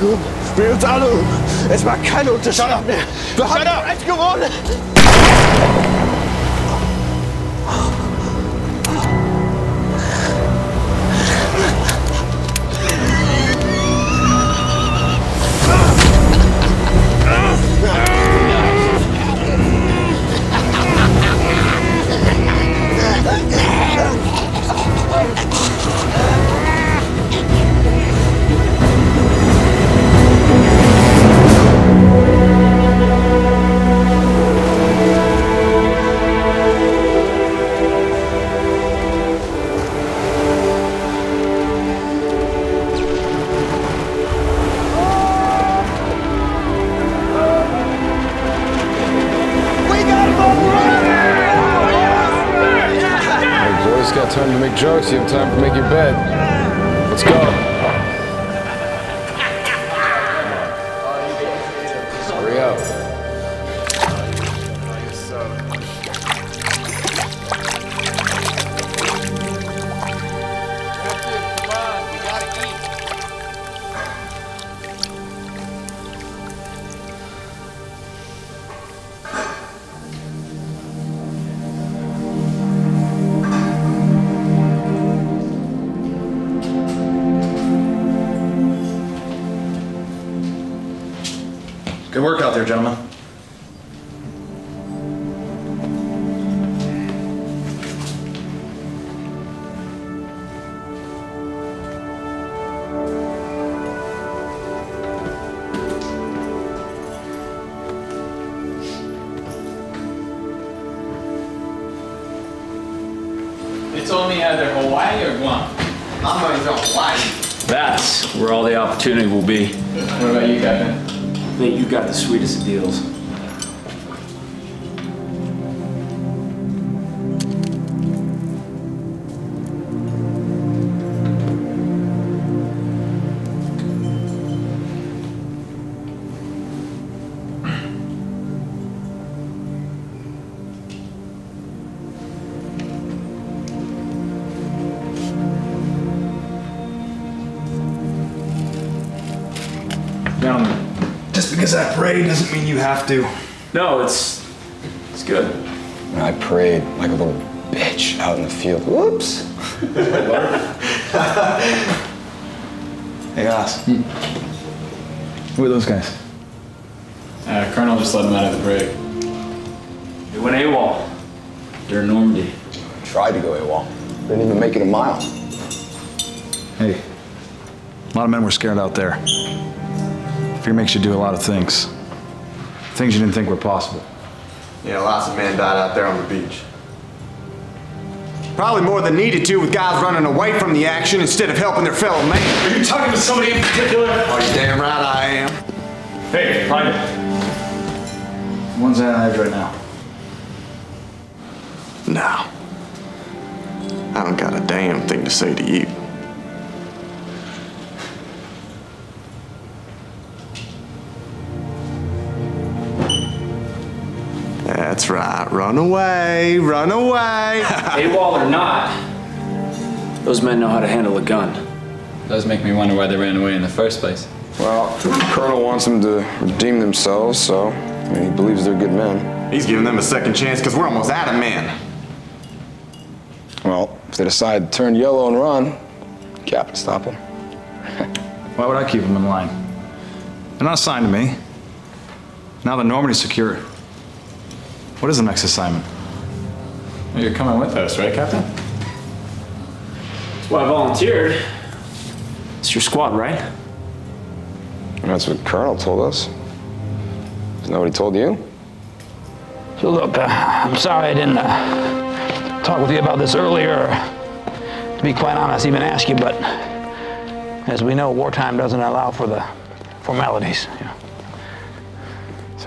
Spiel uns alle um. Es macht keinen Unterschied mehr. Wir haben bereits gewonnen. Hey, time to make jokes. You have time to make your bed. Let's go. Mean you. No, it's it's good. And I prayed like a little bitch out in the field. Whoops. Hey, Oz. Who are those guys? Uh, Colonel just let them out of the brig. They went AWOL. They're in Normandy. Tried to go AWOL. Didn't even make it a mile. Hey, a lot of men were scared out there. Fear makes you do a lot of things. Things you didn't think were possible. Yeah, lots of men died out there on the beach. Probably more than needed to with guys running away from the action instead of helping their fellow man. Are you talking to somebody in particular? Are you damn right I am? Hey, Private. One's on edge right now. No. I don't got a damn thing to say to you. Right. Run away. Run away. AWOL or not, those men know how to handle a gun. Does make me wonder why they ran away in the first place. Well, Colonel wants them to redeem themselves, so I mean, he believes they're good men. He's giving them a second chance because we're almost out of men. Well, if they decide to turn yellow and run, Cap can stop them. Why would I keep them in line? They're not assigned to me. Now that Normandy's secure, what is the next assignment? Well, you're coming with us, right, Captain? That's why I volunteered. It's your squad, right? That's what Colonel told us. Isn't that what he told you? So look, uh, I'm sorry I didn't uh, talk with you about this earlier. To be quite honest, even ask you, but as we know, wartime doesn't allow for the formalities. you know.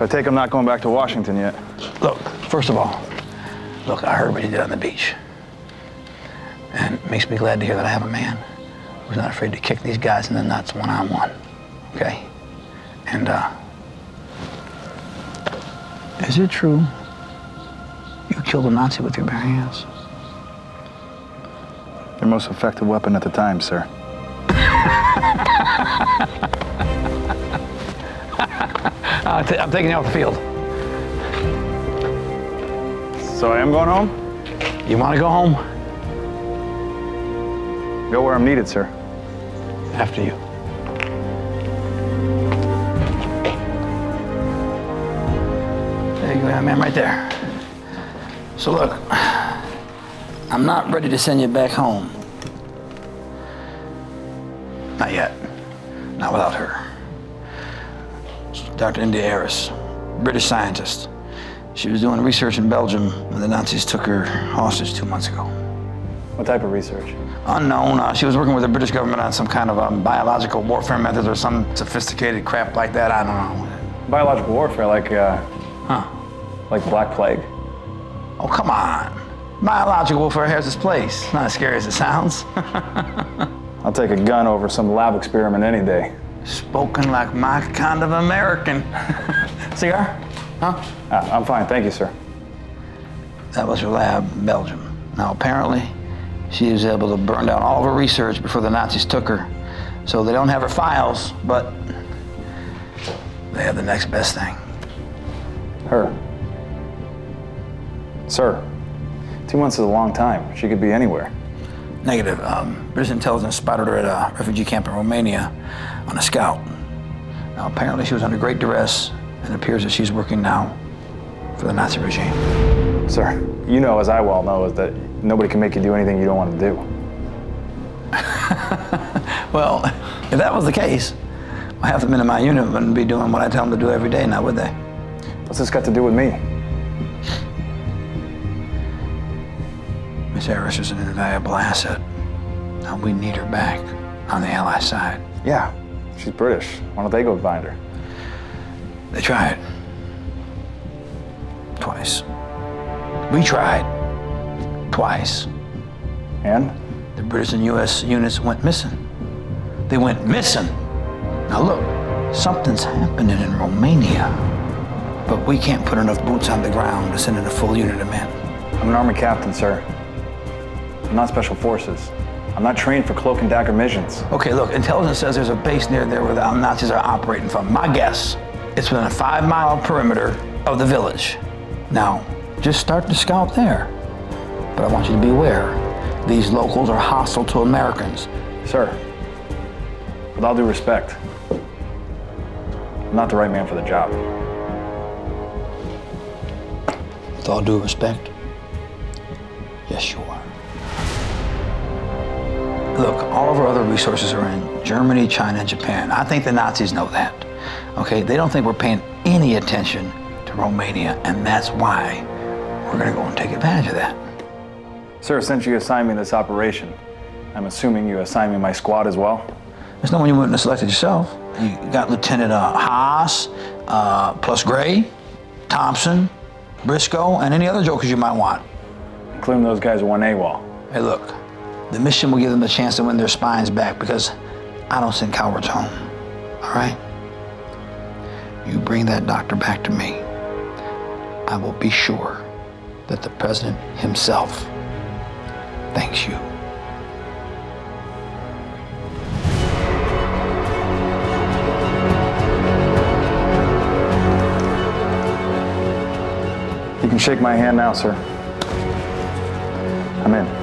So I take I'm not going back to Washington yet. Look, first of all, look, I heard what you did on the beach. And it makes me glad to hear that I have a man who's not afraid to kick these guys in the nuts one on one. Okay? And, uh, is it true you killed a Nazi with your bare hands? Your most effective weapon at the time, sir. Uh, I'm ta- I'm taking you off the field. So I am going home? You want to go home? Go where I'm needed, sir. After you. There you go, man, right there. So look, I'm not ready to send you back home. Not yet. Not without her. Dr. India Harris, British scientist. She was doing research in Belgium when the Nazis took her hostage two months ago. What type of research? Unknown. Uh, she was working with the British government on some kind of um, biological warfare methods or some sophisticated crap like that. I don't know. Biological warfare, like, uh, Huh. like Black Plague. Oh, come on. Biological warfare has its place. Not as scary as it sounds. I'll take a gun over some lab experiment any day. Spoken like my kind of American. Cigar? Huh? Uh, I'm fine, thank you, sir. That was her lab in Belgium. Now, apparently, she was able to burn down all of her research before the Nazis took her. So they don't have her files, but they have the next best thing. Her. Sir, two months is a long time. She could be anywhere. Negative. Um, British intelligence spotted her at a refugee camp in Romania on a scout. Now, apparently, she was under great duress, and it appears that she's working now for the Nazi regime. Sir, you know, as I well know, is that nobody can make you do anything you don't want to do. Well, if that was the case, well, half the men in my unit wouldn't be doing what I tell them to do every day now, would they? What's this got to do with me? Miss Harris is an invaluable asset. Now, we need her back on the Ally side. Yeah, she's British. Why don't they go find her? They tried. Twice. We tried. Twice. And? The British and U.S. units went missing. They went missing. Now look, something's happening in Romania. But we can't put enough boots on the ground to send in a full unit of men. I'm an army captain, sir. I'm not special forces. I'm not trained for cloak and dagger missions. Okay, look, intelligence says there's a base near there where the Nazis are operating from. My guess, it's within a five mile perimeter of the village. Now, just start to scout there. But I want you to be aware, these locals are hostile to Americans. Sir, with all due respect, I'm not the right man for the job. With all due respect, yes, you are. Look, all of our other resources are in Germany, China, and Japan. I think the Nazis know that. Okay, they don't think we're paying any attention to Romania, and that's why we're gonna go and take advantage of that. Sir, since you assigned me this operation, I'm assuming you assigned me my squad as well? There's no one you wouldn't have selected yourself. You got Lieutenant uh, Haas, uh, plus Gray, Thompson, Briscoe, and any other jokers you might want. Including those guys who won AWOL. Hey, look, the mission will give them the chance to win their spines back because I don't send cowards home. All right? You bring that doctor back to me. I will be sure that the president himself thanks you. You can shake my hand now, sir. I'm in.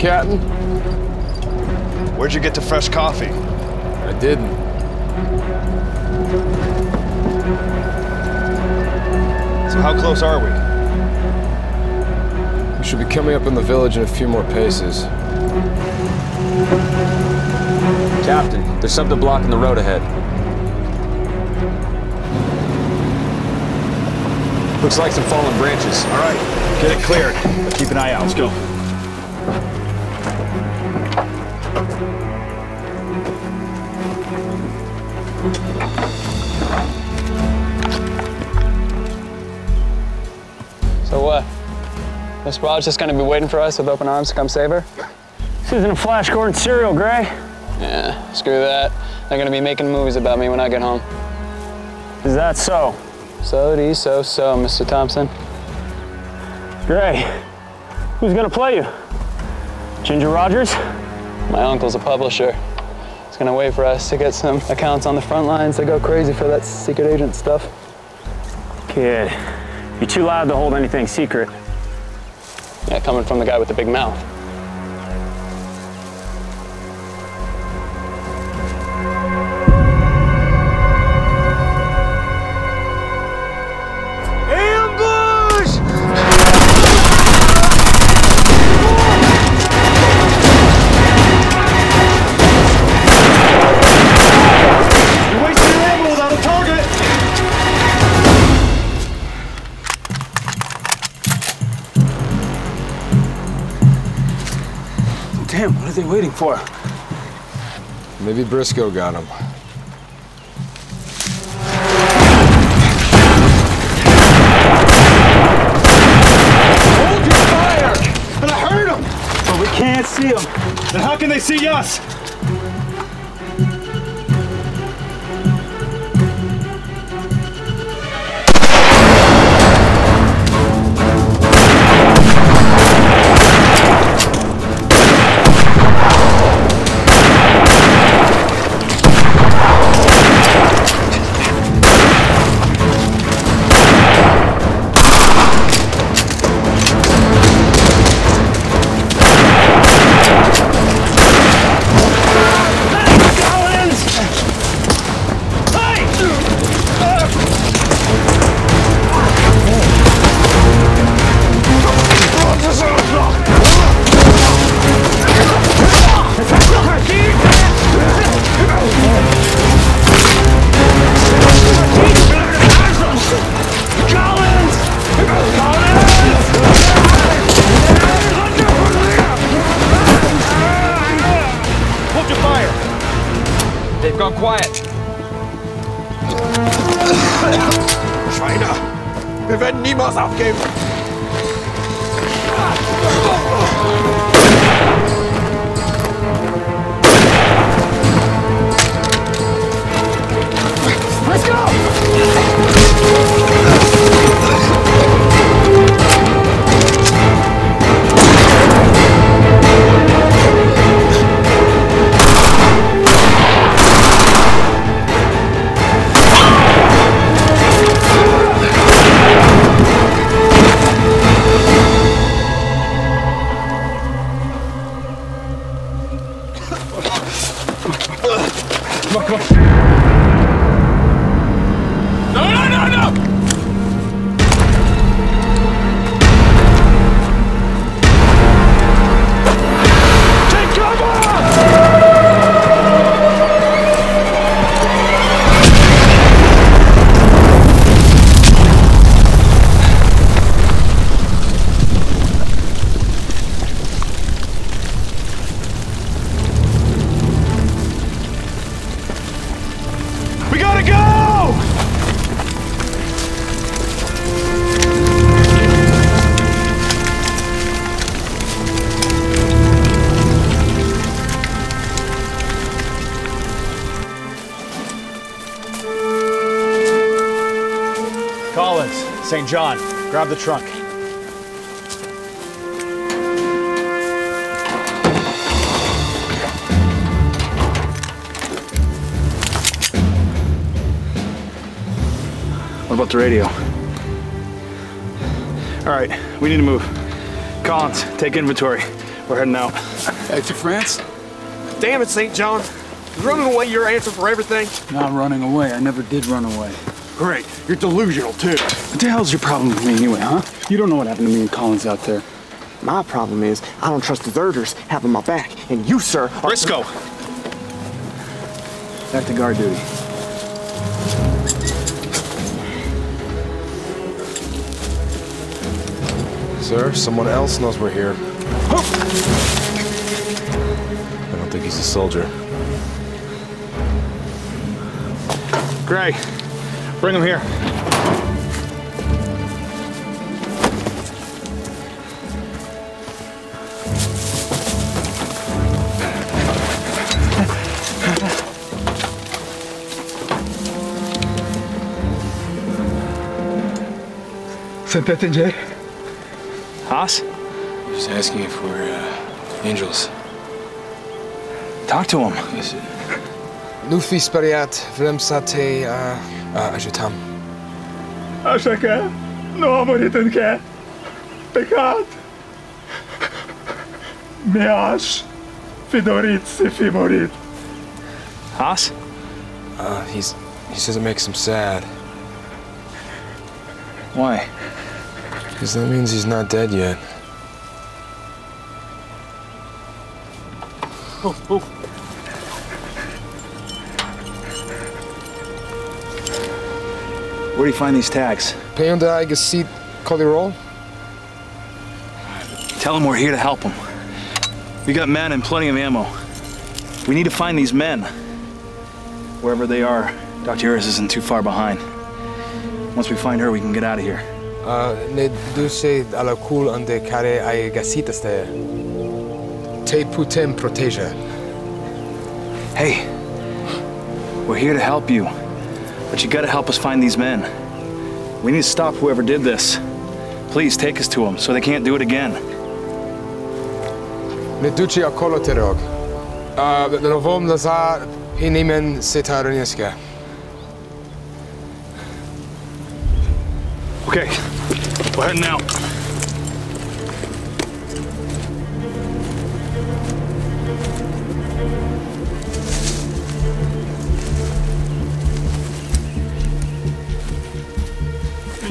Coffee, Captain? Where'd you get the fresh coffee? I didn't. So how close are we? We should be coming up in the village in a few more paces. Captain, there's something blocking the road ahead. Looks like some fallen branches. All right, get it cleared. Keep an eye out. Let's go. What? Just gonna be waiting for us with open arms to come save her? This isn't a Flash Gordon serial, Gray. Yeah, screw that. They're gonna be making movies about me when I get home. Is that so? So dee, so, so, Mr. Thompson. Gray, who's gonna play you? Ginger Rogers? My uncle's a publisher. He's gonna wait for us to get some accounts on the front lines that go crazy for that secret agent stuff. Kid, you're too loud to hold anything secret. Yeah, coming from the guy with the big mouth. Waiting for? Maybe Briscoe got him. Hold your fire! And I heard him! But we can't see them. Then how can they see us? John, grab the trunk. What about the radio? All right, we need to move. Collins, take inventory. We're heading out. Back to France? Damn it, St. John! Is running away your answer for everything? Not running away. I never did run away. Great, you're delusional too. What the hell's your problem with me anyway, huh? You don't know what happened to me and Collins out there. My problem is, I don't trust deserters having my back, and you, sir, are... Briscoe! Back to guard duty. Sir, someone else knows we're here. I don't think he's a soldier. Gray, Bring him here. Saint that in, Jay? Haas? Just asking if we're uh, angels. Talk to him. Luffy speriat vrem sate uh, uh, uh, ajutam. Așa că nu a murit încă. Păcat. Mi-aș fi dorit să fi murit. Haas? Uh, he's he says it makes him sad. Why? Because that means he's not dead yet. Oh, oh. Where do you find these tags? Ai găsit colerol? Tell him we're here to help him. We got men and plenty of ammo. We need to find these men. Wherever they are, Dr. Harris isn't too far behind. Once we find her, we can get out of here. Uh, ne duce alla cul unde care ai găsit este. Te putem proteja. Hey, we're here to help you, but you gotta help us find these men. We need to stop whoever did this. Please take us to them so they can't do it again. Ne duce acolo, te rog. Uh, ne vom lăsa pe nimeni să te rănească. Okay, we're heading out.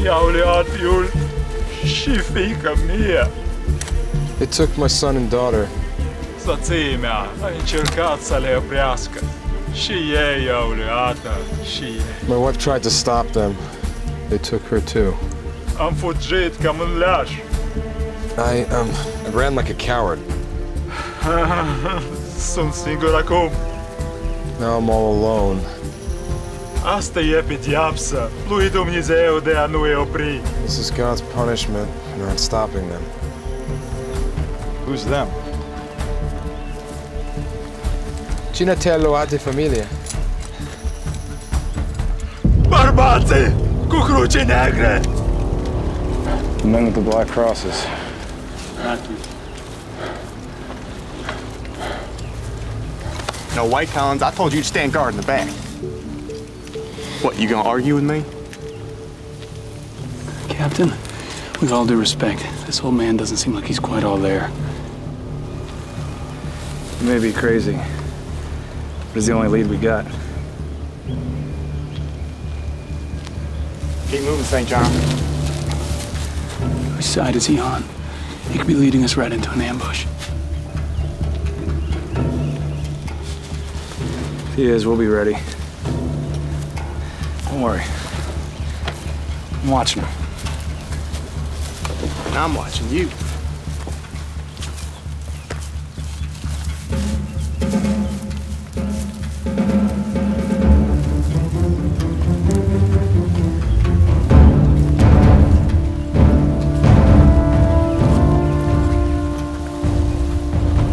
Mi-au luat fiul și fiica mea. They took my son and daughter. Soția mea a încercat să le oprească. Și ei au luat și ei. My wife tried to stop them. They took her too. Am fugit ca un leaș. I um I ran like a coward. Sunt singur acum. Now I'm all alone. Asta e pedeapsa lui Dumnezeu de a nu e opri. This is God's punishment for not stopping them. Who's them? Cine te-a luat de familie? Bărbații cu cruce negre! The men with the black crosses. No, White Collins, I told you to stand guard in the back. What, you gonna argue with me? Captain, with all due respect, this old man doesn't seem like he's quite all there. He may be crazy, but it's the only lead we got. Keep moving, St. John. Which side is he on? He could be leading us right into an ambush. If he is, we'll be ready. Don't worry. I'm watching him. And I'm watching you.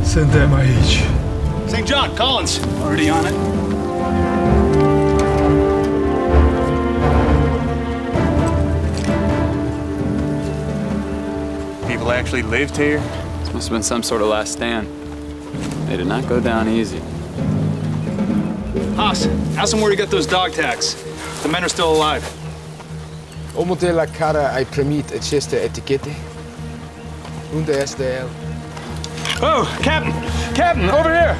Suntem aici. St. John, Collins! Already on it? Actually lived here? This must have been some sort of last stand. They did not go down easy. Haas, ask him where he got those dog tags. The men are still alive. Omul la care ai primit aceste etichete? Unde este el? Oh, Captain! Captain, over here!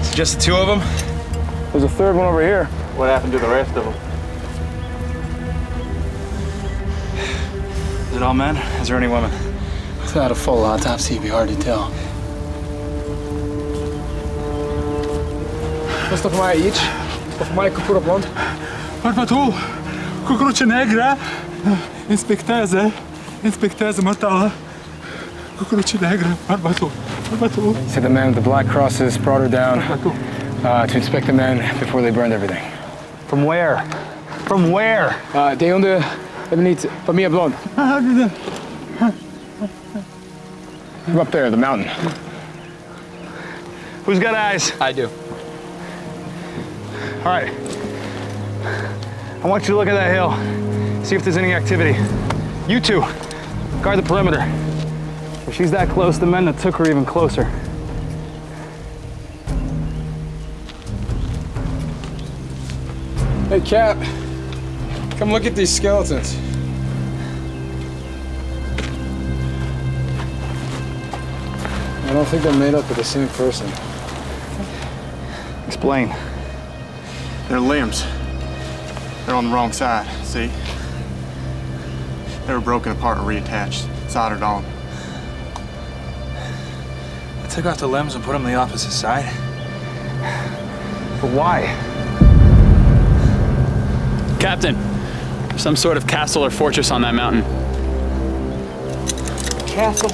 It's just the two of them? There's a third one over here. What happened to the rest of them? Is it all men? Is there any women? Without a full autopsy, it'd be hard to tell. Fost of mai aici? Of mai cu pură blond? Bărbatul cu cruce negră inspectează, inspectează mătala cu cruce negră, bărbatul, bărbatul. Said the man with the black crosses brought her down uh, to inspect the men before they burned everything. From where? From where? Uh, de unde ai venit familia blond? From up there, the mountain. Who's got eyes? I do. All right. I want you to look at that hill, see if there's any activity. You two, guard the perimeter. If she's that close, the men that took her even closer. Hey, Cap. Come look at these skeletons. I don't think they're made up of the same person. Explain. Their limbs. They're on the wrong side, see? They were broken apart and reattached, soldered on. I took off the limbs and put them on the opposite side. But why? Captain, some sort of castle or fortress on that mountain. Castle?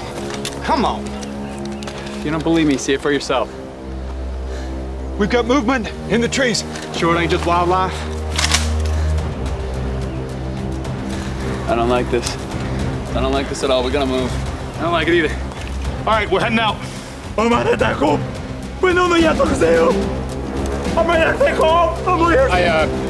Come on. If you don't believe me, see it for yourself. We've got movement in the trees. Sure it ain't just wildlife? I don't like this. I don't like this at all. We gotta move. I don't like it either. All right, we're heading out. I, uh...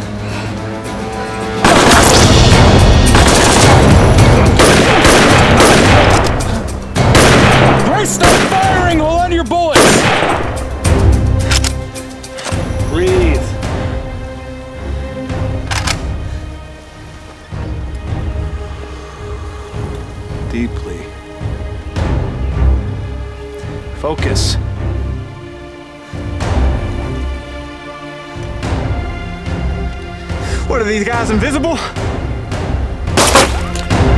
invisible?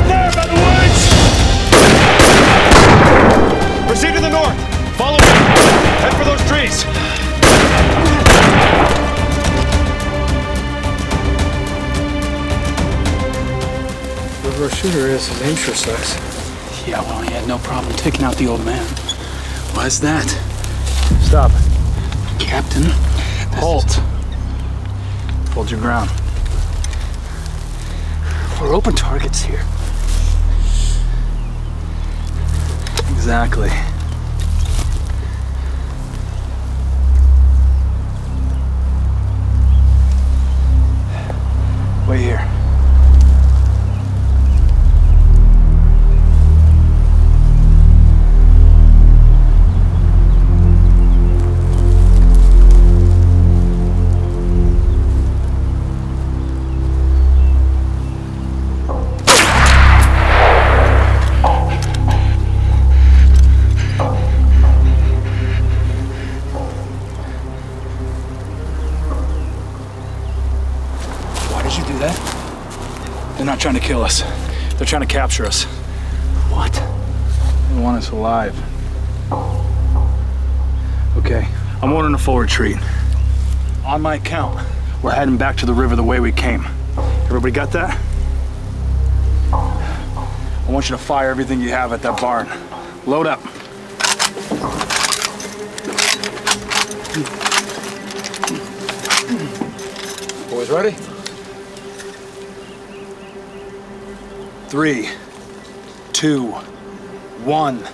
There by the woods! Proceed to the north. Follow me. Head for those trees. Whoever our shooter is, his name sure sucks. Yeah, well, he had no problem taking out the old man. Why's that? Stop. Captain? Halt. Hold your ground. We're open targets here. Exactly. Trying to kill us. They're trying to capture us. What? They want us alive. Okay, I'm ordering a full retreat. On my count, we're heading back to the river the way we came. Everybody got that? I want you to fire everything you have at that barn. Load up. Three, two, one.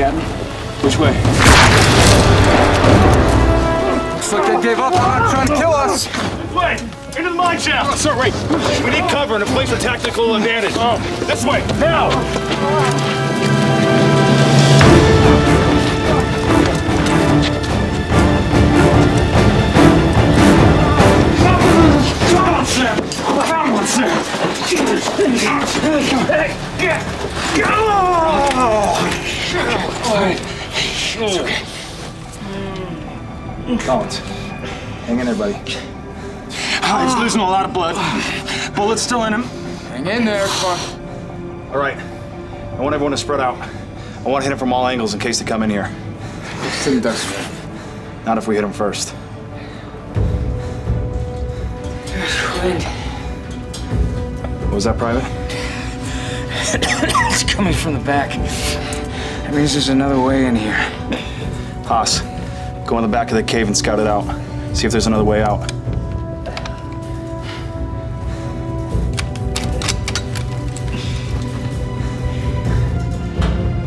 Captain, which way? Looks like they gave up on trying to kill us. This way! Into the mine shaft! Oh, sir, wait! We need cover and a place of tactical advantage. Oh. This way! Now! Come on, sir! Come on, sir! Hey, get! Collins, hang in there, buddy. He's losing a lot of blood. Bullets still in him. Hang in there, come on. All right. I want everyone to spread out. I want to hit him from all angles in case they come in here. Not if we hit him first. What was that, Private? it's coming from the back. That means there's another way in here. Haas, go in the back of the cave and scout it out. See if there's another way out.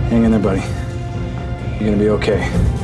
Hang in there, buddy. You're gonna be okay.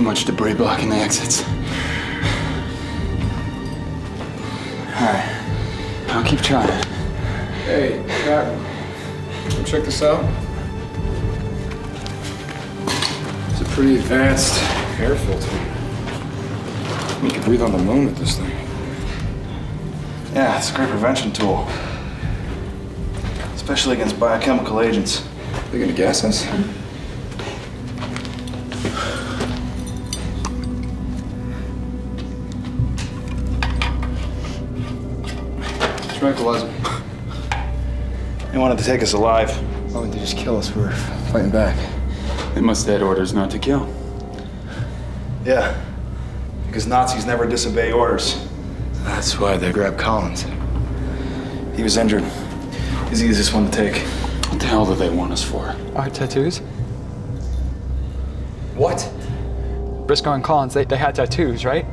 Too much debris blocking the exits. All right. I'll keep trying. Hey, Cap, come check this out. It's a pretty advanced air filter. You can breathe on the moon with this thing. Yeah, it's a great prevention tool. Especially against biochemical agents. They gonna gas us? Wanted to take us alive. Why would they just kill us? We're fighting back. They must have had orders not to kill. Yeah. Because Nazis never disobey orders. That's why they grabbed Collins. He was injured. He's the easiest one to take. What the hell do they want us for? Our tattoos? What? Briscoe and Collins, they, they had tattoos, right?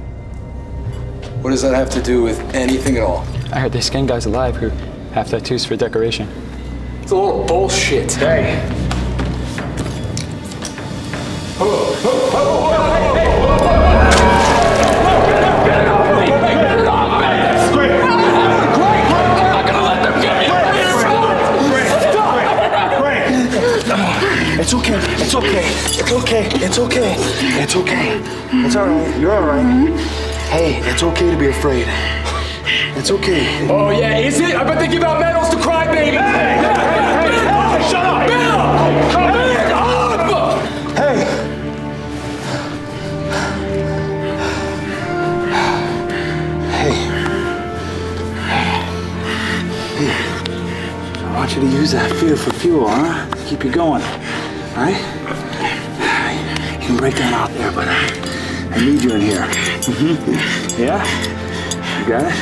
What does that have to do with anything at all? I heard they skin guys alive who have tattoos for decoration. It's a little bullshit. Hey. Oh, oh, It's okay. It's okay. It's okay. It's okay. It's okay. It's all right. You're all right. Hey, it's okay to be afraid. It's okay. Oh yeah, is it? I bet they give out medals to crybabies. Hey! Yeah shut up. Bill, here. Up. Hey. Hey! I want you to use that fear for fuel, huh? Keep you going, all right? You can break down out there, but I, I need you in here. Mm-hmm. Yeah? You got it?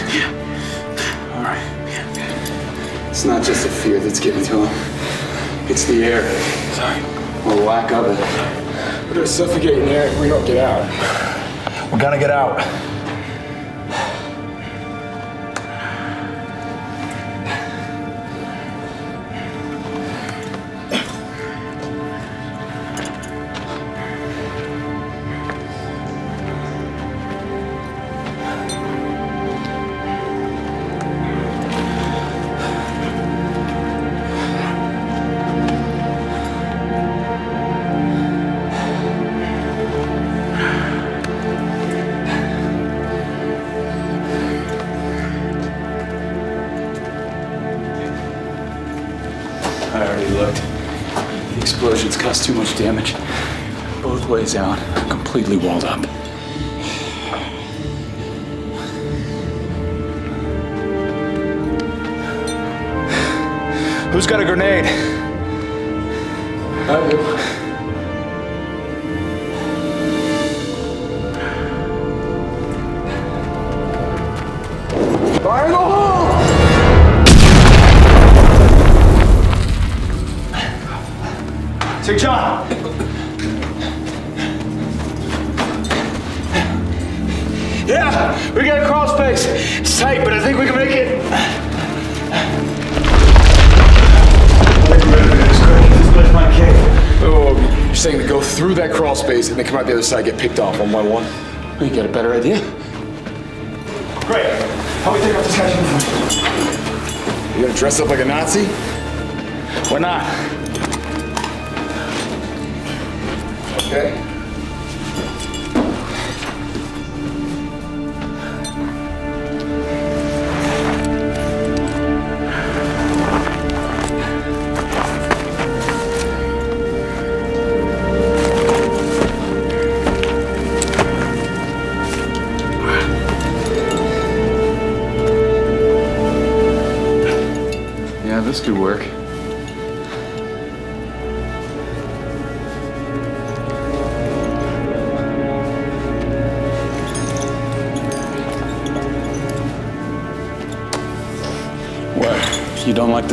All right. It's not just the fear that's given to him. It's the air. Sorry. Or lack of it. We're in there if we don't get out. We're gonna get out. And then come out the other side, get picked off one by one? Well, you got a better idea? Great. Help me take off this guy's uniform. You gonna dress up like a Nazi? Why not? Okay.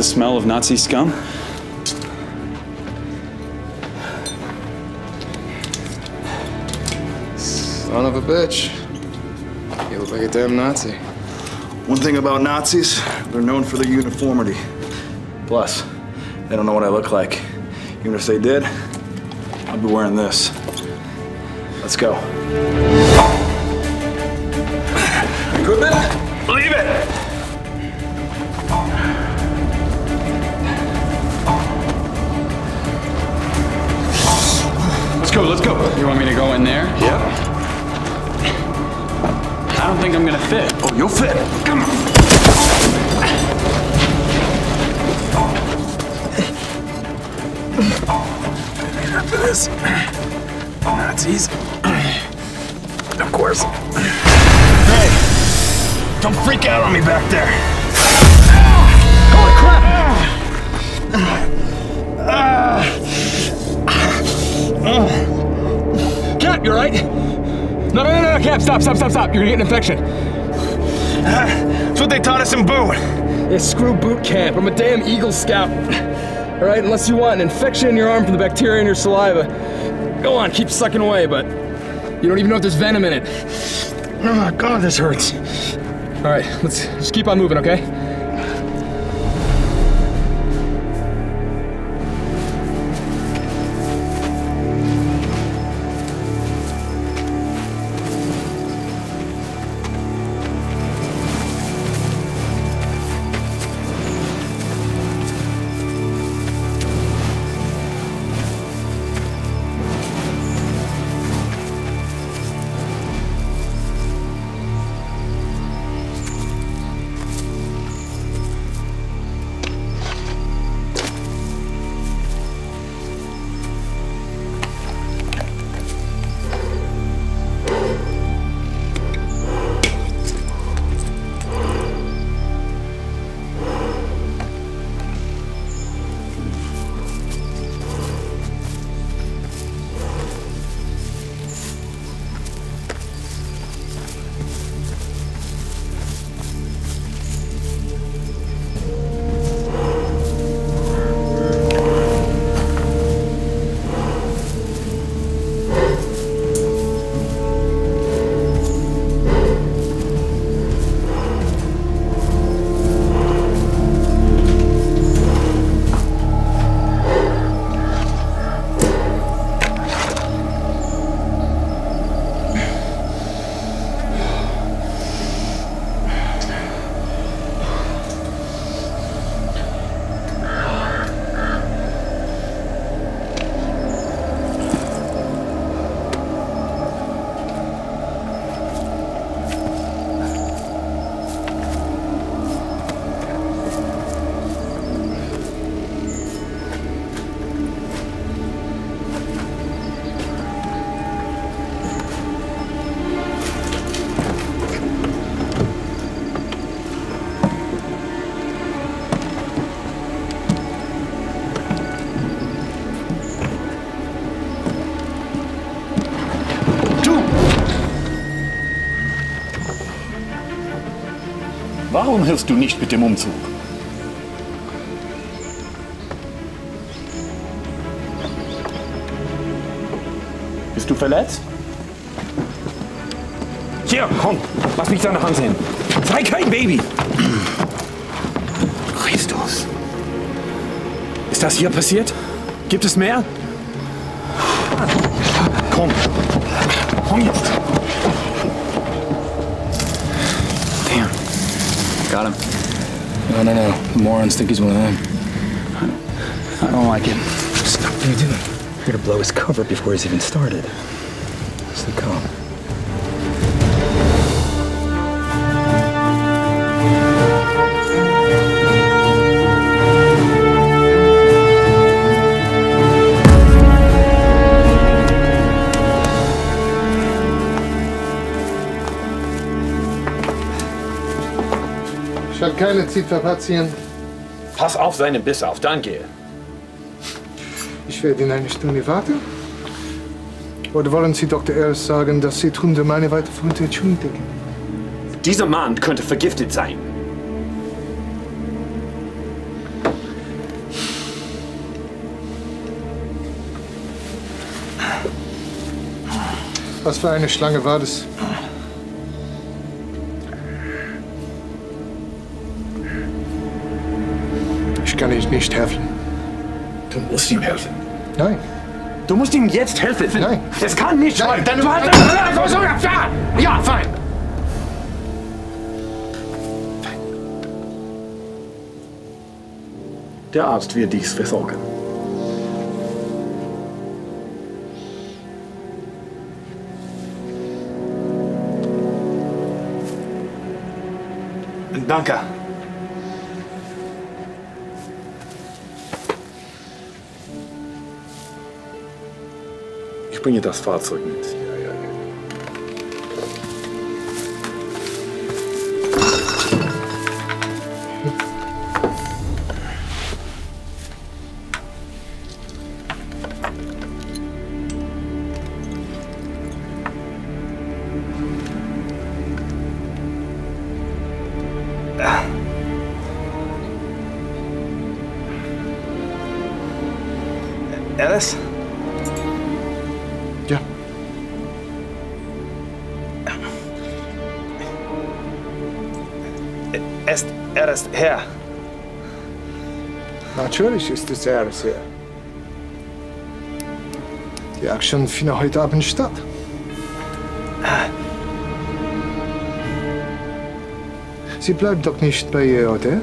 The smell of Nazi scum? Son of a bitch. You look like a damn Nazi. One thing about Nazis, they're known for their uniformity. Plus, they don't know what I look like. Even if they did, I'd be wearing this. Let's go. Stop, stop, stop. You're gonna get an infection. That's what they taught us in boot. Yeah, screw boot camp. I'm a damn Eagle Scout. Alright, unless you want an infection in your arm from the bacteria in your saliva. Go on, keep sucking away, but you don't even know if there's venom in it. Oh, my God, this hurts. Alright, let's just keep on moving, okay? Warum hilfst du nicht mit dem Umzug? Bist du verletzt? Hier, komm, lass mich deine Hand sehen. Sei kein Baby. Christus. Ist das hier passiert? Gibt es mehr? No, no, no. The morons think he's one of them. I don't like it. Stop. What are you doing? You're gonna blow his cover before he's even started. Keine Zeit für Patienten. Pass auf seinen Biss auf, danke. Ich werde in eine Stunde warten. Oder wollen Sie Dr. Ehrens sagen, dass Sie Hunde meine weiterführende entschuldigen? Dieser Mann könnte vergiftet sein. Was für eine Schlange war das? Kann Ihnen nicht helfen. Du musst ihm helfen. Nein. Du musst ihm jetzt helfen. Nein. Es kann nicht Nein, sein. dann- Du hast so, ja, ja, fein. Der Arzt wird dies versorgen. Danke. Bringe das Fahrzeug mit. Ja, ist, er Herr. Natürlich ist es er hier. Die Action findet heute Abend statt. Sie bleibt doch nicht bei ihr, oder?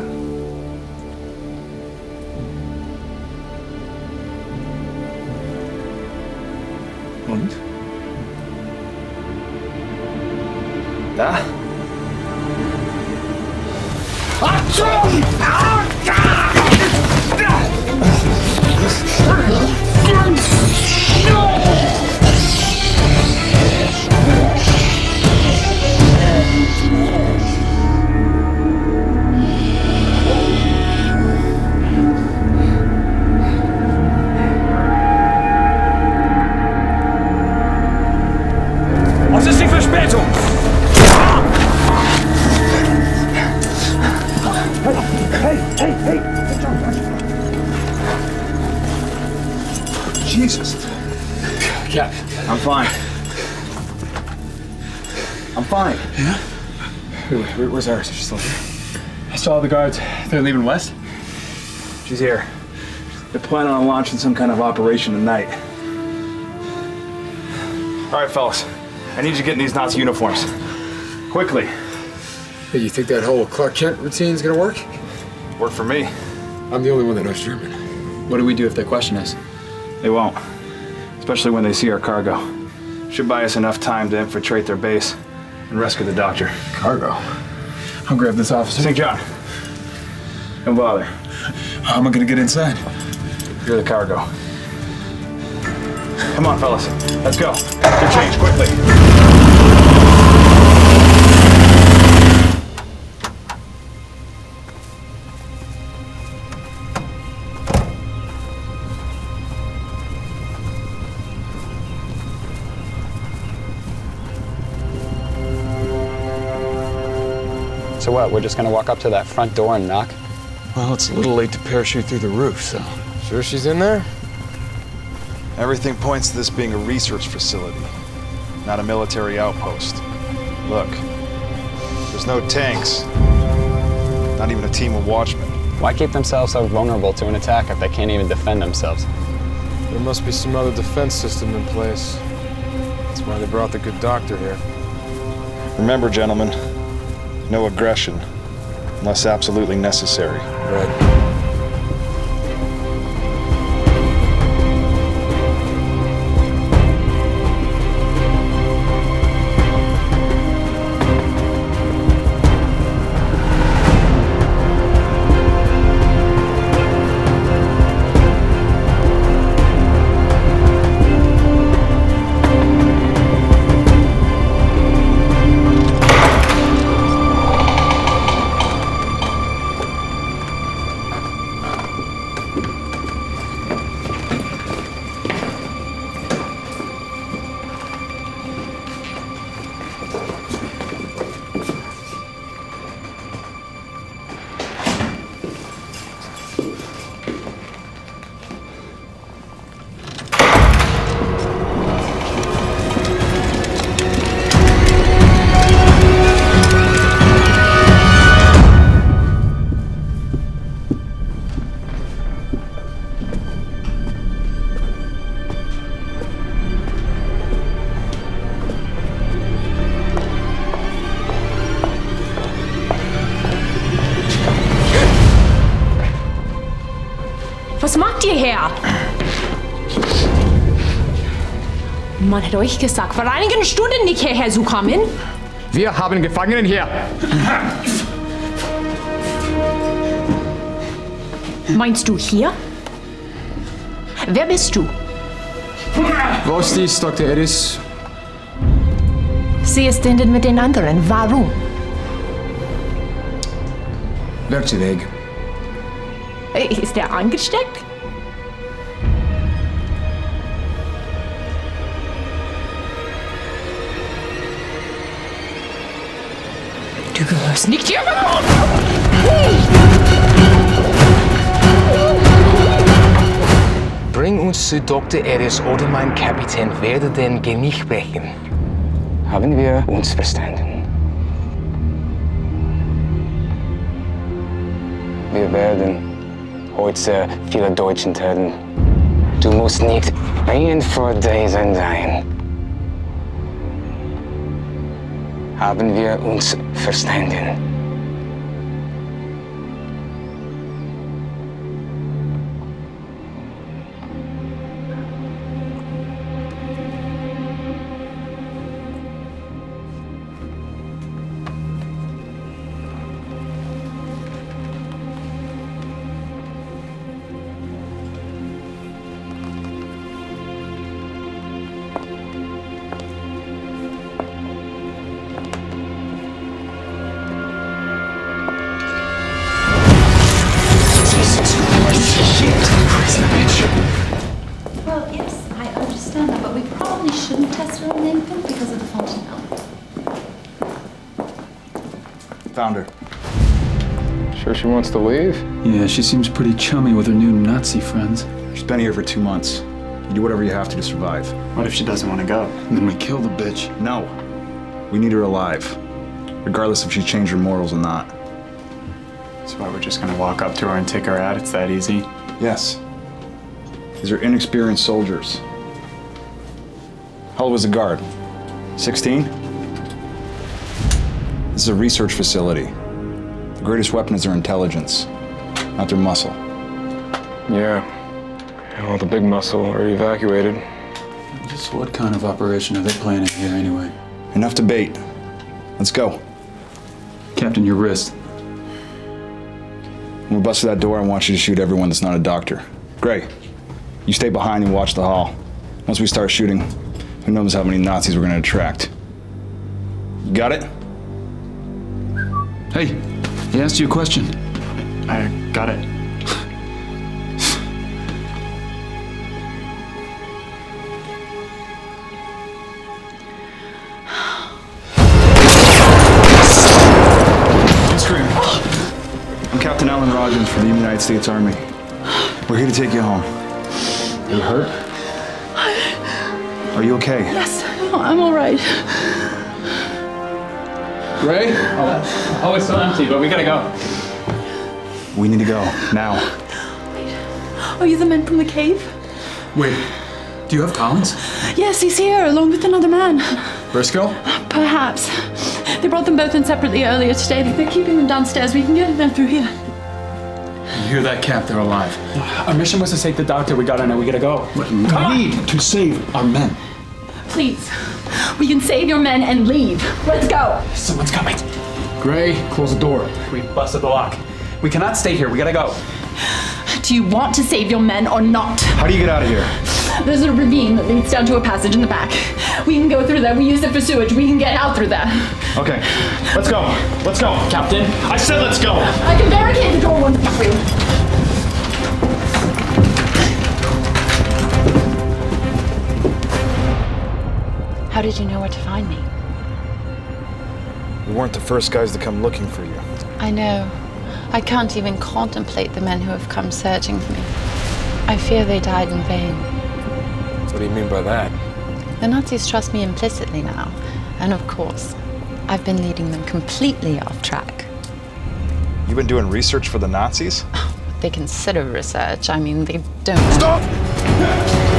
Jesus. Cap, I'm fine. I'm fine. Yeah? Where, where's Iris? Is she still here? I saw the guards. They're leaving west? She's here. They're planning on launching some kind of operation tonight. All right, fellas. I need you to get in these Nazi uniforms. Quickly. Hey, you think that whole Clark Kent routine's gonna work? Work for me. I'm the only one that knows German. What do we do if they question us? They won't. Especially when they see our cargo. Should buy us enough time to infiltrate their base and rescue the doctor. Cargo. I'll grab this officer. St. John. Don't bother. How am I gonna get inside? You're the cargo. Come on, fellas. Let's go. Get change quickly. So what, we're just gonna walk up to that front door and knock? Well, it's a little late to parachute through the roof, so. Sure she's in there? Everything points to this being a research facility, not a military outpost. Look, there's no tanks, not even a team of watchmen. Why keep themselves so vulnerable to an attack if they can't even defend themselves? There must be some other defense system in place. That's why they brought the good doctor here. Remember, gentlemen, no aggression, unless absolutely necessary. Right. Man hat euch gesagt, vor einigen Stunden nicht hierher zu kommen. Wir haben Gefangenen hier. Meinst du hier? Wer bist du? Was ist, Dr. Eris? Sie ist denn mit den anderen. Warum? Werkt sie weg. Äh, Ist er angesteckt? Gehörst nicht hier. Bring uns zu Dr. Eris oder mein Kapitän werde den Genick brechen. Haben wir uns verstanden? Wir werden heute viele Deutschen töten. Du musst nicht ein vor diesen sein. Haben wir uns verstanden? Wants to leave? Yeah, she seems pretty chummy with her new Nazi friends. She's been here for two months. You do whatever you have to to survive. What if she doesn't want to go? Then we kill the bitch. No. We need her alive. Regardless if she changed her morals or not. So why we're just gonna walk up to her and take her out? It's that easy? Yes. These are inexperienced soldiers. How old was the guard? 16? This is a research facility. The greatest weapon is their intelligence, not their muscle. Yeah. All the big muscle are evacuated. Just what kind of operation are they planning here anyway? Enough debate. Let's go. Captain, your wrist. When we bust through that door, I want you to shoot everyone that's not a doctor. Gray, you stay behind and watch the hall. Once we start shooting, who knows how many Nazis we're gonna attract. You got it? Hey, he asked you a question. I got it. I'm Captain Alan Rogers for the United States Army. We're here to take you home. Are you hurt? Are you okay? Yes, I'm all right. Ray? Oh, oh, it's still empty, but we gotta go. We need to go now. Are you the men from the cave? Wait, do you have Collins? Yes, he's here, along with another man. Briscoe? Perhaps. They brought them both in separately earlier today. They're keeping them downstairs. We can get them through here. You hear that, Cap? They're alive. Our mission was to save the doctor. We gotta know. We gotta go. We need to save our men. Please. We can save your men and leave. Let's go. Someone's coming. Gray, close the door. We busted the lock. We cannot stay here. We gotta go. Do you want to save your men or not? How do you get out of here? There's a ravine that leads down to a passage in the back. We can go through there. We use it for sewage. We can get out through there. Okay, let's go. Let's go. Captain? I said let's go. I can barricade the door once it's through. How did you know where to find me? We weren't the first guys to come looking for you. I know. I can't even contemplate the men who have come searching for me. I fear they died in vain. What do you mean by that? The Nazis trust me implicitly now. And of course, I've been leading them completely off track. You've been doing research for the Nazis? They consider research. I mean, they don't. Stop!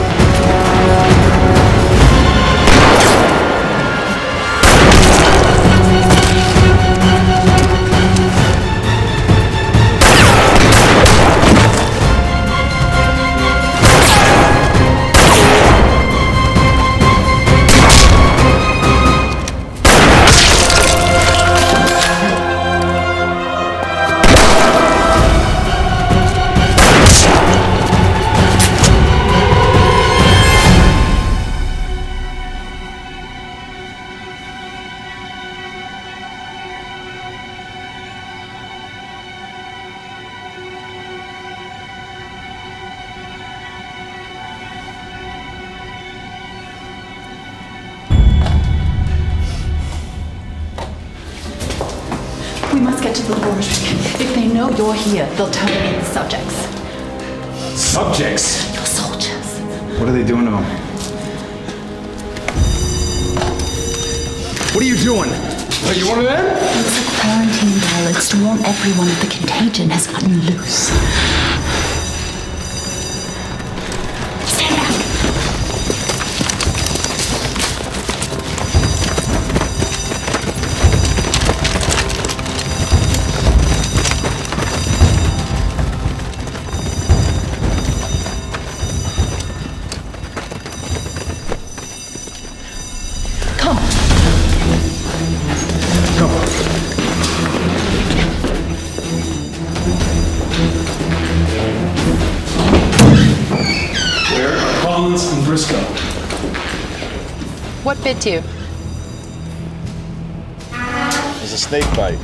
They'll the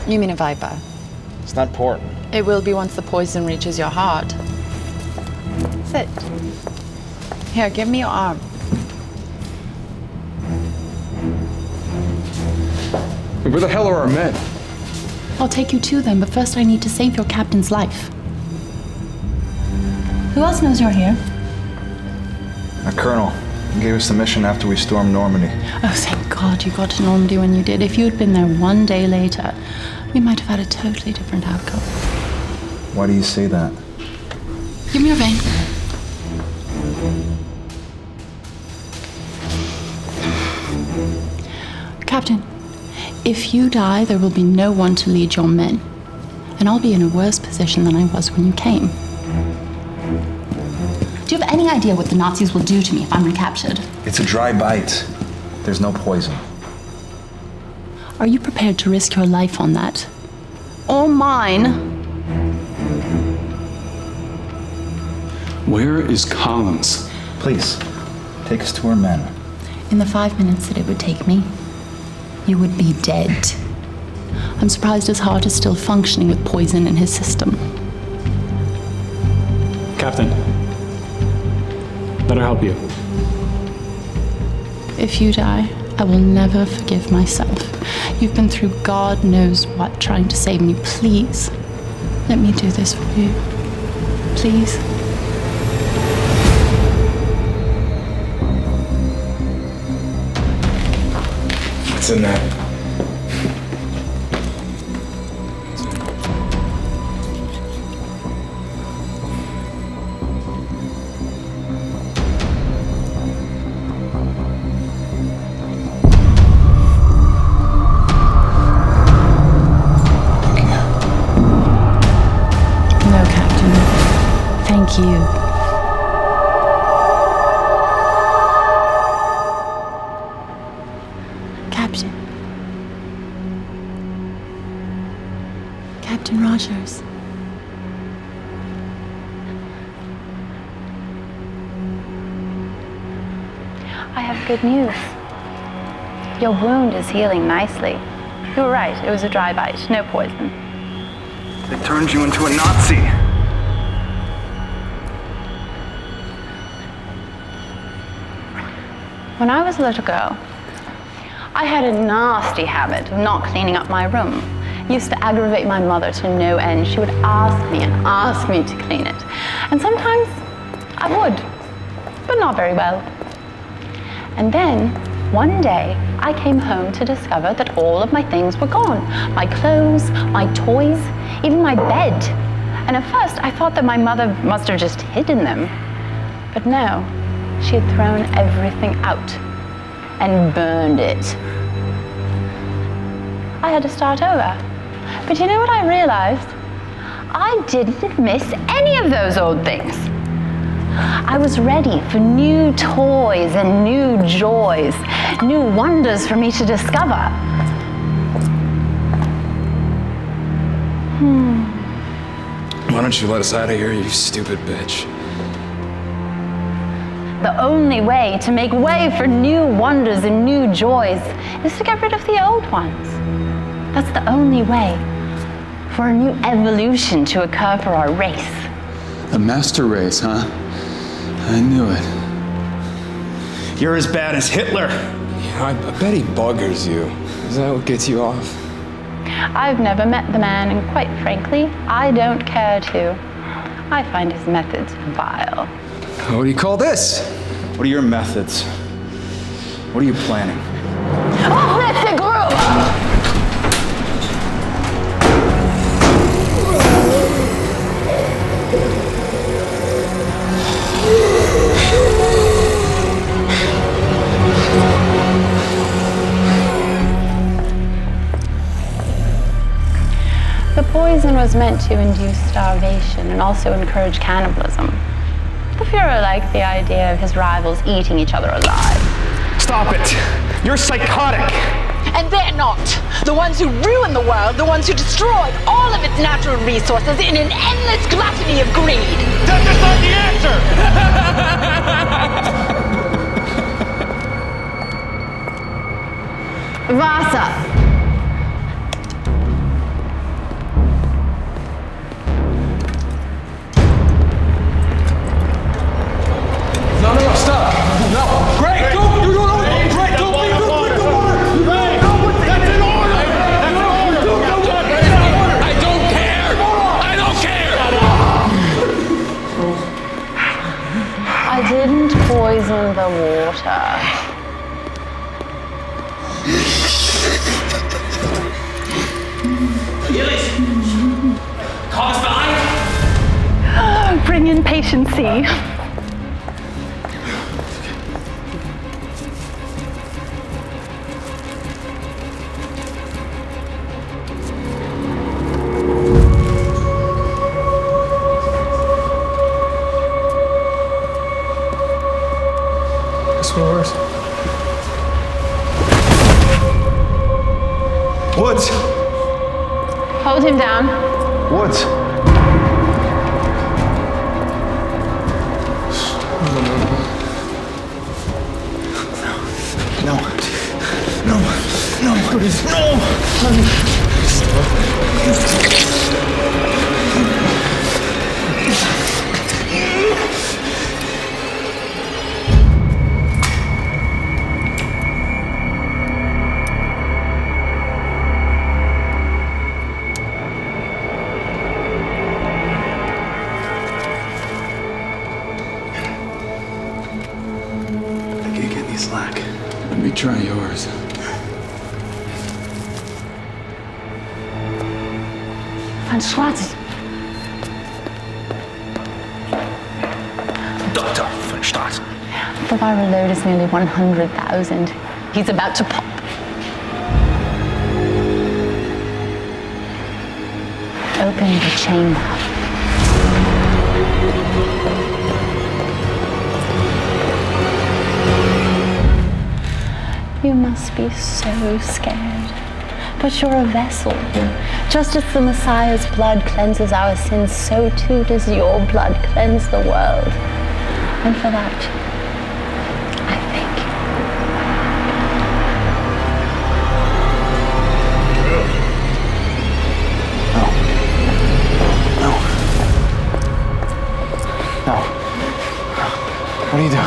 You mean a viper. It's not important. It will be once the poison reaches your heart. Sit. Here, give me your arm. Where the hell are our men? I'll take you to them, but first I need to save your captain's life. Who else knows you're here? A colonel he gave us the mission after we stormed Normandy. Oh, thank God you got to Normandy when you did. If you'd been there one day later, we might have had a totally different outcome. Why do you say that? Give me your vein. Captain, if you die, there will be no one to lead your men. And I'll be in a worse position than I was when you came. Do you have any idea what the Nazis will do to me if I'm recaptured? It's a dry bite. There's no poison. Are you prepared to risk your life on that? Or mine? Where is Collins? Please, take us to our men. In the five minutes that it would take me, you would be dead. I'm surprised his heart is still functioning with poison in his system. Captain. Let her help you. If you die, I will never forgive myself. You've been through God knows what trying to save me. Please, Let me do this for you. Please. What's in that? Your wound is healing nicely. You were right, it was a dry bite, no poison. They turned you into a Nazi. When I was a little girl, I had a nasty habit of not cleaning up my room. It used to aggravate my mother to no end. She would ask me and ask me to clean it. And sometimes I would, but not very well. And then one day I came home to discover that all of my things were gone my clothes, my toys, even my bed. And at first I thought that my mother must have just hidden them. But no, she had thrown everything out and burned it. I had to start over. But you know what I realized? I didn't miss any of those old things. I was ready for new toys and new joys, new wonders for me to discover. Hmm. Why don't you let us out of here, you stupid bitch? The only way to make way for new wonders and new joys is to get rid of the old ones. That's the only way for a new evolution to occur for our race. A master race, huh? I knew it. You're as bad as Hitler. Yeah, I, I bet he buggers you. Is that what gets you off? I've never met the man, and quite frankly, I don't care to. I find his methods vile. What do you call this? What are your methods? What are you planning? Oh, that's a poison was meant to induce starvation and also encourage cannibalism. The Fuhrer liked the idea of his rivals eating each other alive. Stop it! You're psychotic! And they're not. The ones who ruined the world, the ones who destroyed all of its natural resources in an endless gluttony of greed. Death is not the answer! Vasa! The water. Bring in patiency. Him down. Woods! Dr. von. The viral load is nearly 100,000. He's about to pop. Open the chamber. You must be so scared. But you're a vessel. Just as the Messiah's blood cleanses our sins, so too does your blood cleanse the world. And for that, I thank you. No. No. No. What are you doing?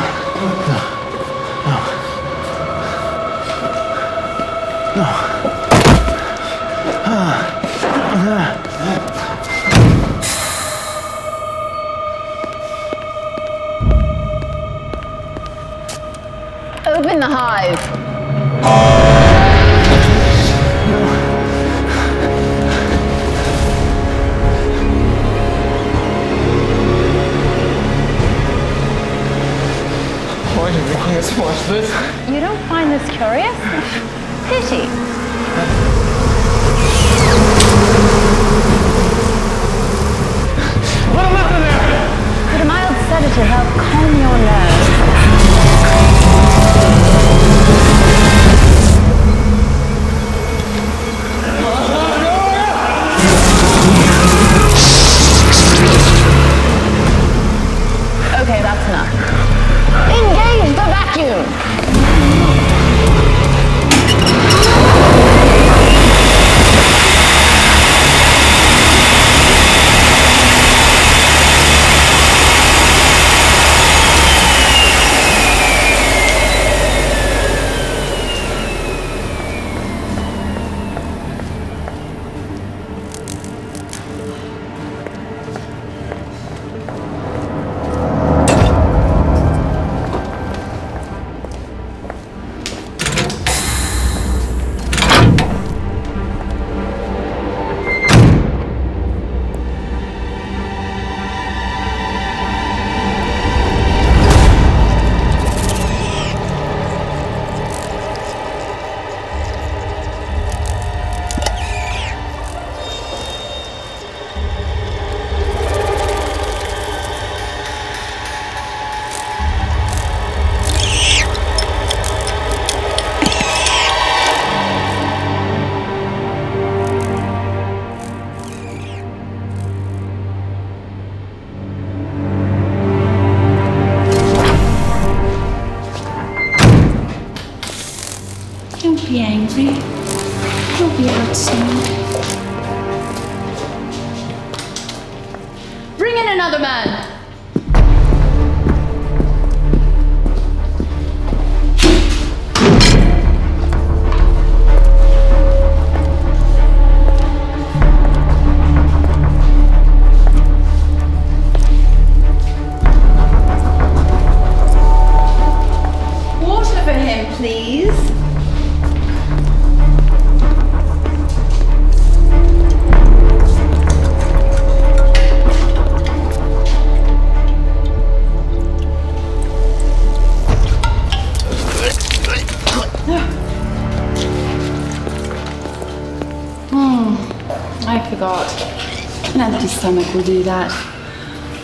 Will do that.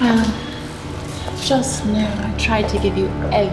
Well, just know I tried to give you every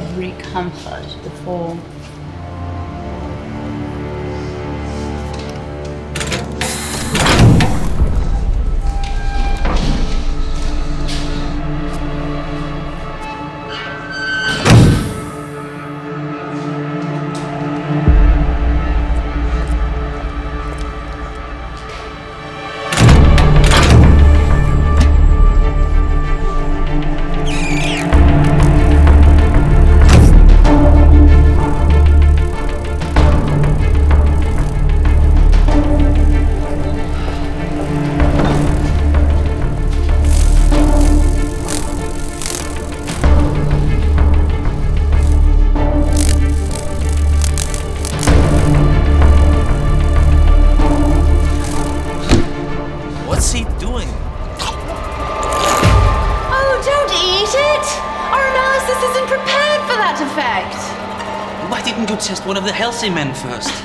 one of the healthy men first?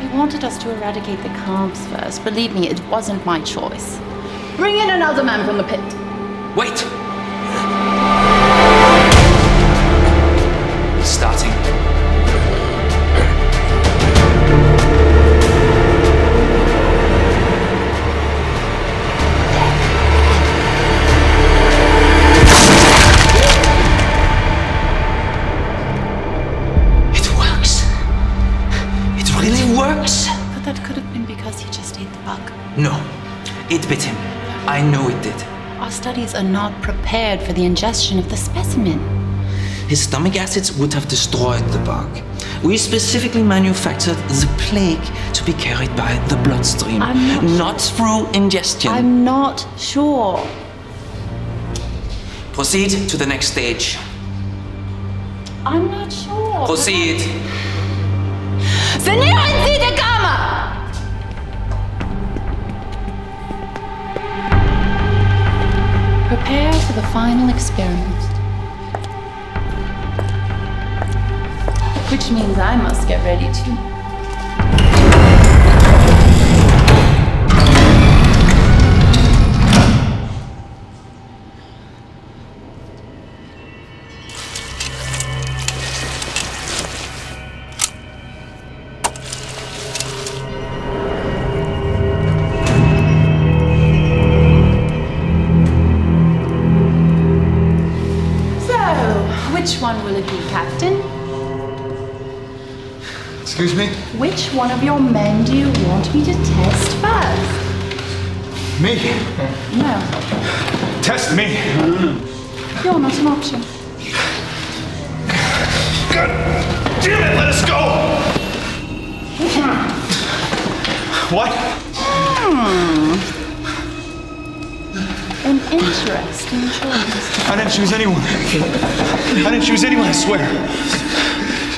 They wanted us to eradicate the carbs first. Believe me, it wasn't my choice. Bring in another man from the pit. Wait! I know it did. Our studies are not prepared for the ingestion of the specimen. His stomach acids would have destroyed the bug. We specifically manufactured the plague to be carried by the bloodstream, I'm not through ingestion. I'm not sure. Proceed to the next stage. I'm not sure. Proceed. Sanieren Sie die Kammer! Prepare for the final experiment. Which means I must get ready too. Me? Which one of your men do you want me to test first? Me? No, Test me. you're not an option. Damn it, let us go! What? Hmm. An interesting choice. I didn't choose anyone. I didn't choose anyone, I swear.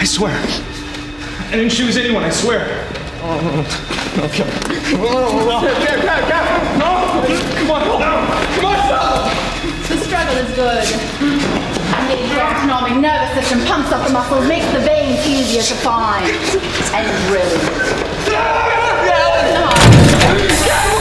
I swear. I didn't choose anyone, I swear. Oh, okay. No! Come on, hold on! Come on, stop! The struggle is good. I'm getting autonomic nervous system pumps up the muscles, makes the veins easier to find. And really. Come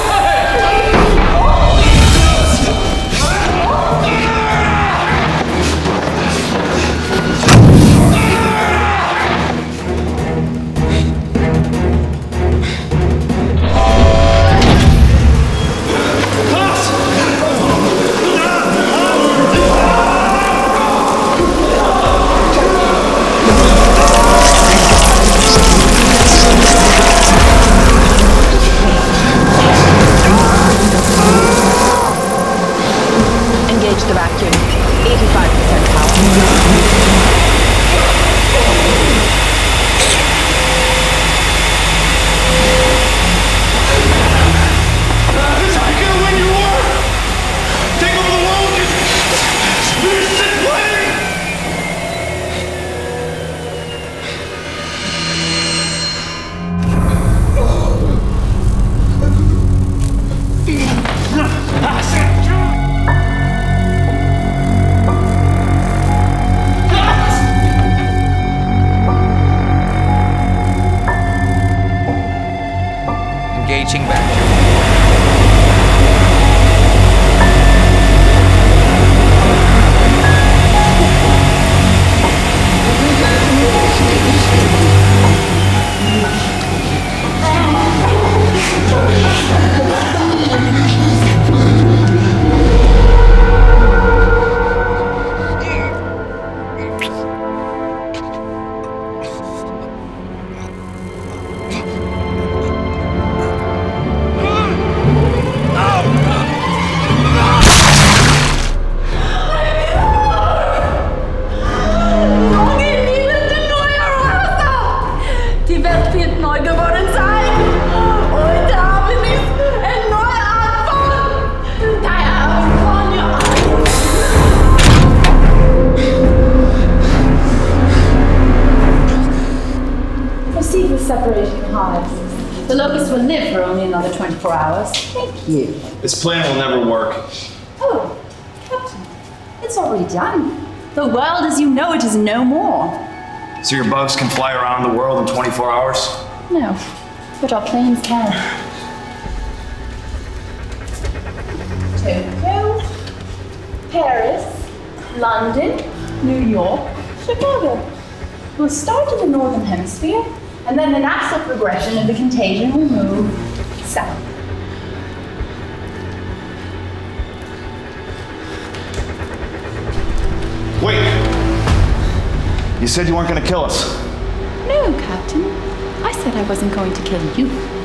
You said you weren't going to kill us. No, Captain. I said I wasn't going to kill you.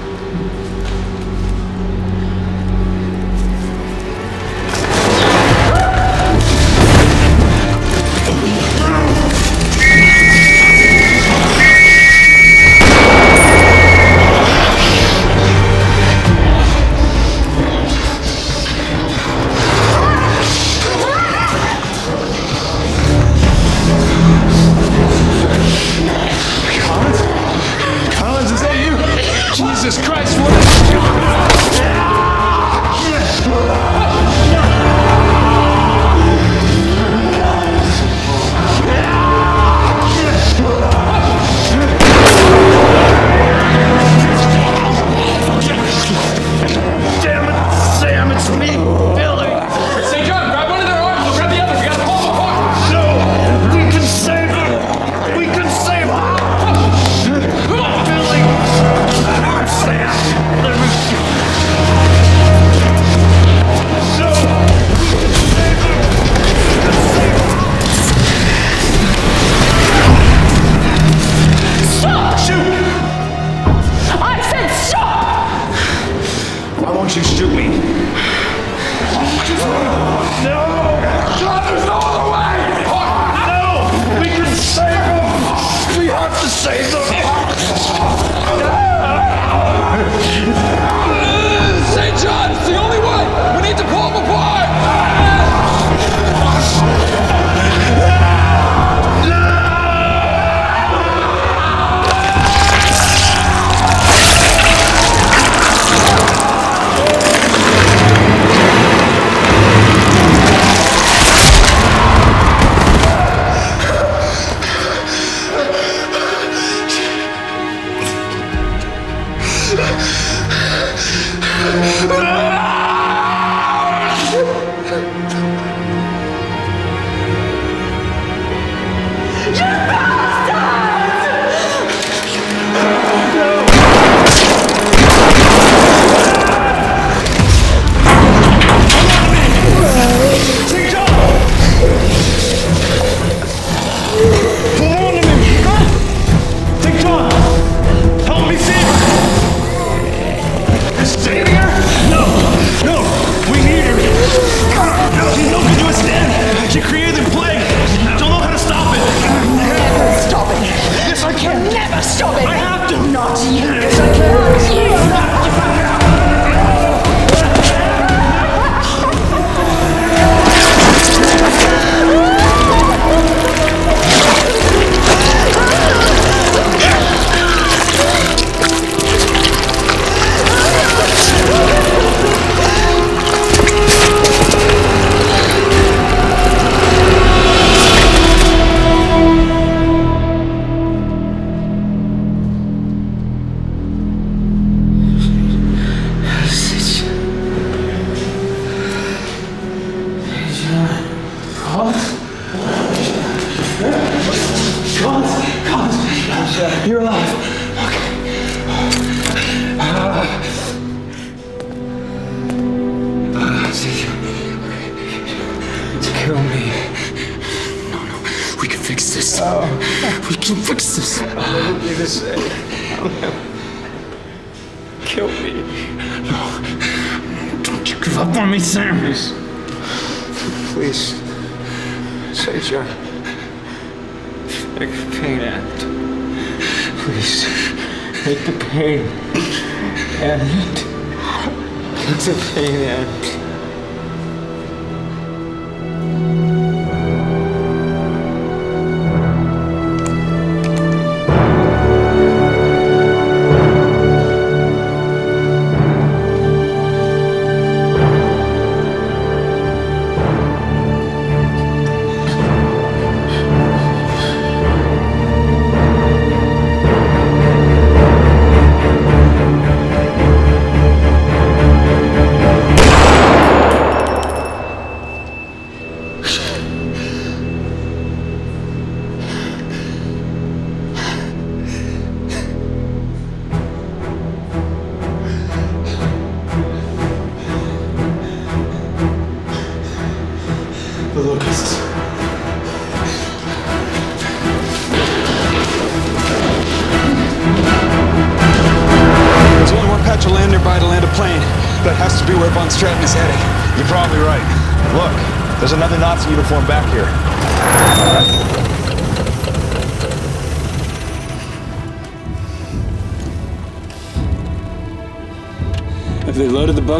这一年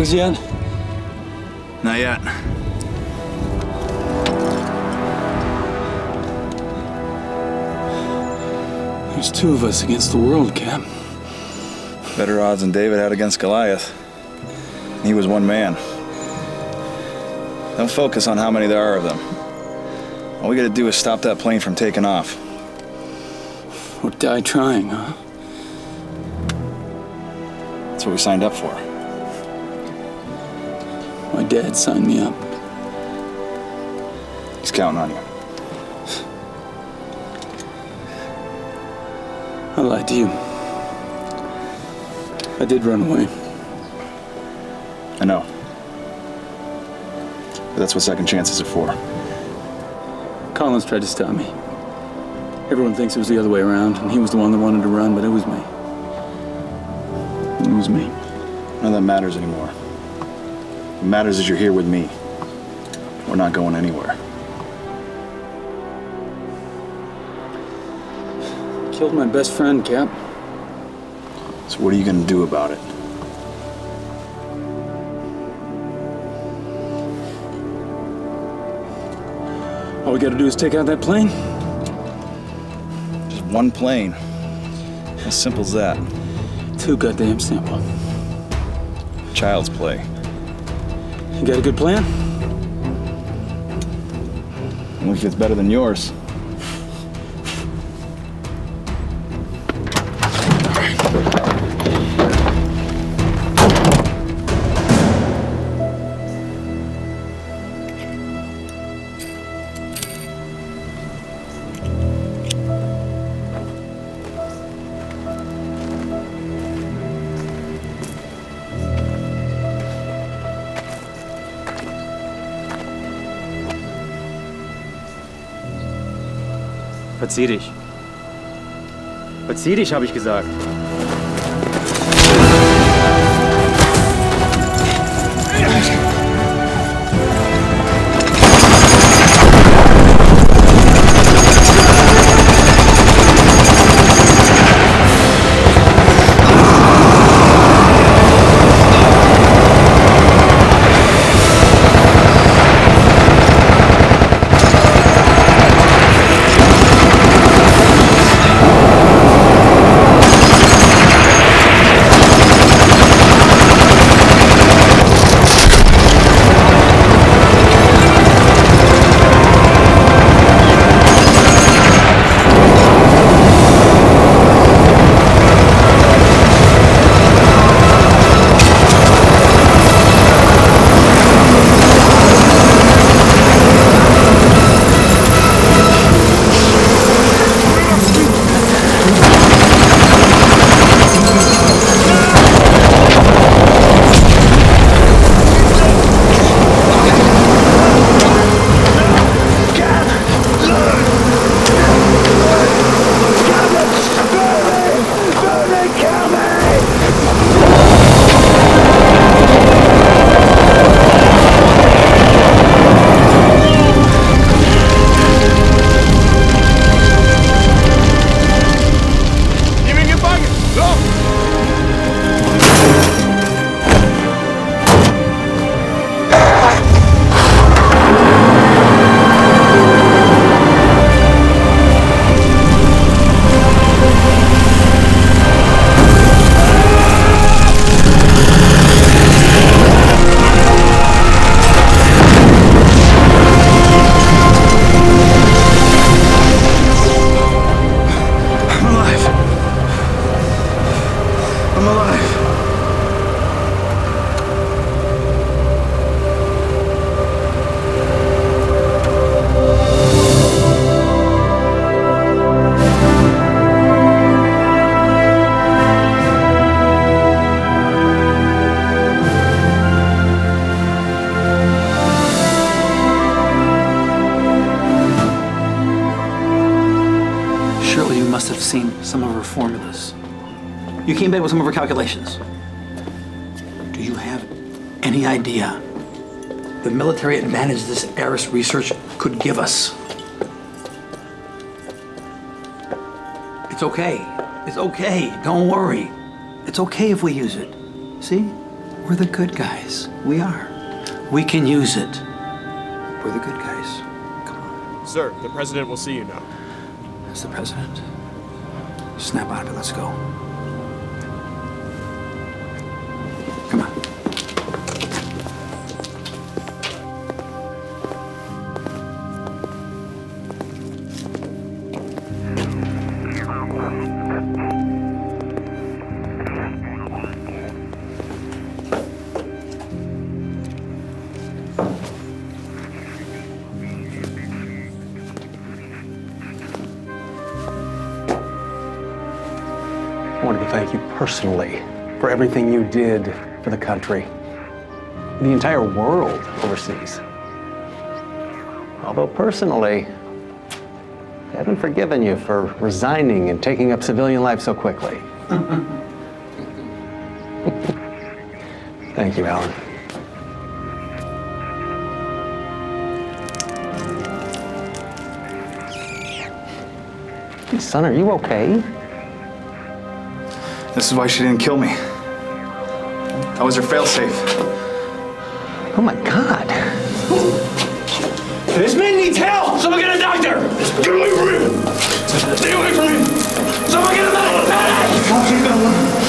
they loaded the bugs yet? Not yet. There's two of us against the world, Cap. Better odds than David had against Goliath. He was one man. Don't focus on how many there are of them. All we gotta do is stop that plane from taking off. Or die trying, huh? That's what we signed up for. My dad signed me up. He's counting on you. I lied to you. I did run away. I know. But that's what second chances are for. Collins tried to stop me. Everyone thinks it was the other way around, and he was the one that wanted to run, but it was me. It was me. None of that matters anymore. What matters is you're here with me. We're not going anywhere. Killed my best friend, Cap. So what are you gonna do about it? All we gotta do is take out that plane. Just one plane. As simple as that. Too goddamn simple. Child's play. You got a good plan? Only if it's better than yours. Verzieh dich. Verzieh dich, habe ich gesagt. Eris research could give us? It's okay. It's okay. Don't worry. It's okay if we use it. See? We're the good guys. We are. We can use it. We're the good guys. Come on. Sir, the president will see you now. That's the president. Snap out of it. Let's go. Everything you did for the country, the entire world overseas. Although personally, I haven't forgiven you for resigning and taking up civilian life so quickly. Thank you, Alan. Son, are you okay? This is why she didn't kill me. I was her failsafe. Oh my god. This man needs help! Someone get a doctor! Get away from him! Stay away from him! Someone get a medic! Medic!